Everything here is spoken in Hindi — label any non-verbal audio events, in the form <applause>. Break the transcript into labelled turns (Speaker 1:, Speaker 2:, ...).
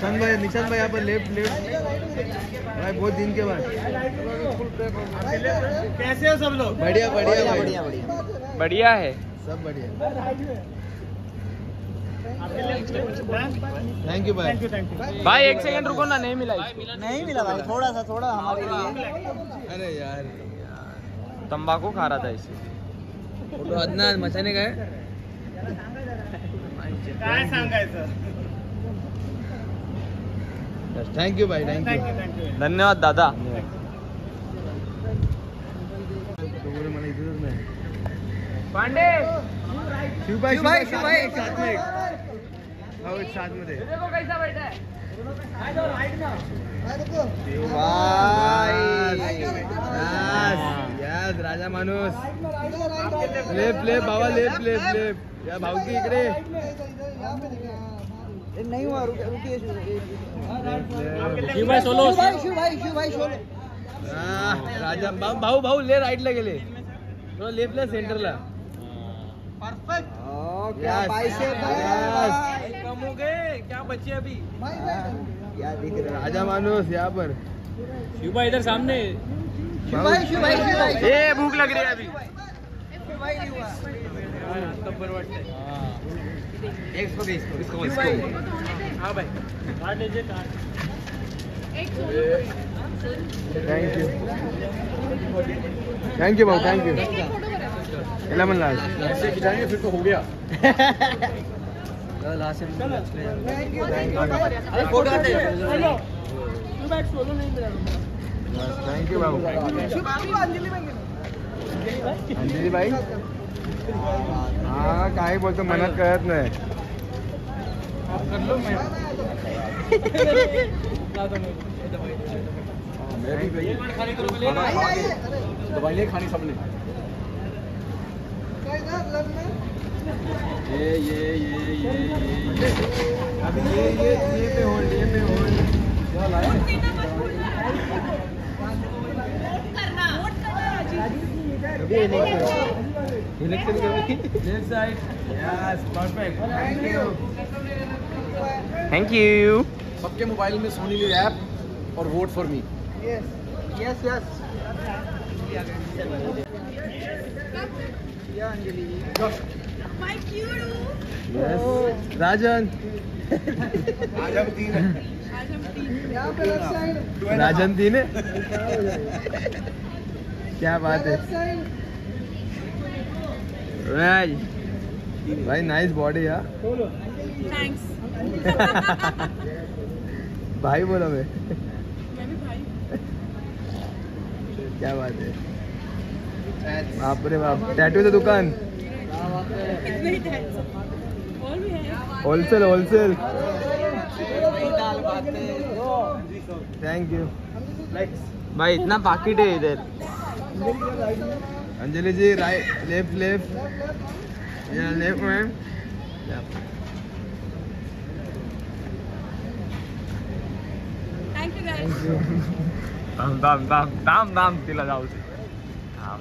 Speaker 1: निशान भाई निशान भाई यहाँ पर लेफ़्ट लेफ़्ट भाई बहुत दिन के बाद।
Speaker 2: कैसे हो सब लोग?
Speaker 1: बढ़िया बढ़िया
Speaker 3: बढ़िया बढ़िया
Speaker 4: बढ़िया। है।
Speaker 1: सब बढ़िया। थैंक यू भाई
Speaker 2: थैंक यू थैंक यू
Speaker 4: भाई एक सेकंड रुको ना नहीं मिला
Speaker 3: नहीं मिला भाई थोड़ा सा थोड़ा हमारे लिए।
Speaker 1: अरे यार।
Speaker 4: तंबाकू खा रहा था इसे।
Speaker 1: फ़ोटो अदनान मचाने का है।
Speaker 2: काय सांगायचं?
Speaker 1: थैंक यू भाई थैंक यू
Speaker 4: धन्यवाद दादा। पांडे।
Speaker 1: शिवभाई
Speaker 3: शिवभाई,
Speaker 1: शिवभाई
Speaker 3: शिवभाई.
Speaker 1: एक साथ में एक एक साथ में
Speaker 4: देखो कैसा बैठा है।
Speaker 1: यस यस राजा माणूस लेप लेप बाबा लेप लेप लेप या भाऊकी इकडे।
Speaker 3: नहीं हुआ रुकिए रुकिए
Speaker 2: शिवभाई सोलो।
Speaker 3: शिव भाई शिव भाई शिव भाई सोलो।
Speaker 1: राजा भाऊ भाऊ भाऊ ले राईटला गेले। थोडं लेफ्टला सेंटरला
Speaker 3: ओ क्या
Speaker 1: Yes.
Speaker 4: कम हो गए क्या बचे अभी?
Speaker 3: क्या दिख रहा है?
Speaker 1: राजा माणूस या पर।
Speaker 2: शिवभाई इधर सामने।
Speaker 3: शिव भाई शिव भाई शिव भाई।
Speaker 4: ए भूख लग रही है अभी।
Speaker 3: शिव भाई नहीं हुआ
Speaker 1: इसको भी इसको इसको इसको.
Speaker 4: हाँ भाई
Speaker 2: कार्ड लीजिए card
Speaker 1: thank you thank you भाऊ थँक यू म्हणला आज
Speaker 2: ऐसे खिंचाएँगे फिर तो हो गया.
Speaker 3: अरे फ़ोटो आते
Speaker 1: थँक यू भाऊ. अंजली बाई हा काय बोलतो, मनात कळत नाही.
Speaker 2: दवाइयाँ खानी सबने ये ये ये ये ये
Speaker 1: ये ये ये पे होल्ड ये पे होल्ड अभी election election left side yes perfect thank you
Speaker 4: thank you
Speaker 2: सबके मोबाइल में सोनी लिव ऐप और vote for me
Speaker 3: yes yes yes yeah Anjali
Speaker 1: yes राजन
Speaker 2: आज हम तीन
Speaker 3: यहाँ पे लेफ़्ट
Speaker 1: राजन तीन है क्या बात है? राज <laughs> भाई नाइस बॉडी यार भाई बोला मैं क्या बात है। बाप रे बाप। टैटू की दुकान। होलसेल होलसेल थैंक यू
Speaker 4: भाई इतना पाकिट है इधर।
Speaker 1: Anjali ji right left left या लेफ़्ट मैम
Speaker 5: थैंक यू
Speaker 4: दम दम दम दम दम दिला जाओ दाम